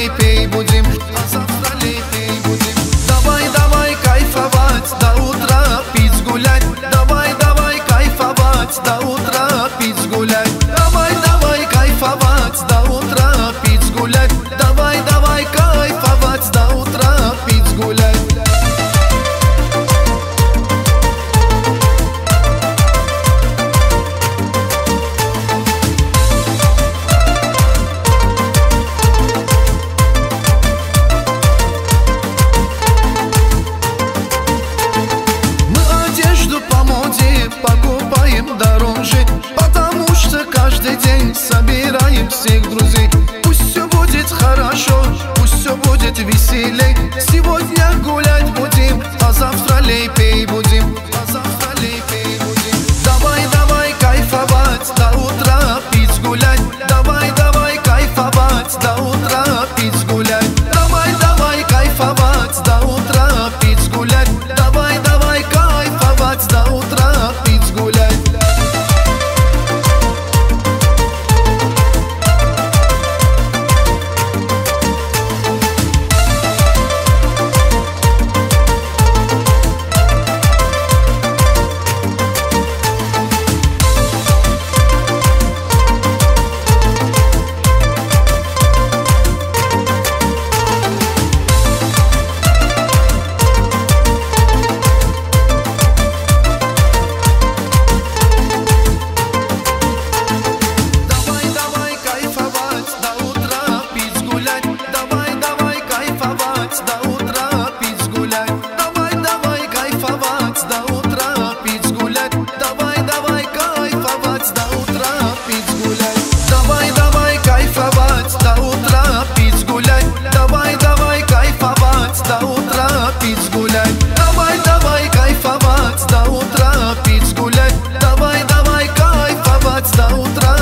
завтра лепей веселей Сегодня гулять будем, а завтра лепей будем. А будем. Давай, давай кайфовать до утра пить гулять. Давай, давай кайфовать до утра пить гулять. Давай, давай кайфовать до утра пить гулять. Давай, давай кайфовать до Давай, давай кайфовать до утра пить гулять Давай, давай кайфовать до утра пить гулять Давай, давай кайфовать до утра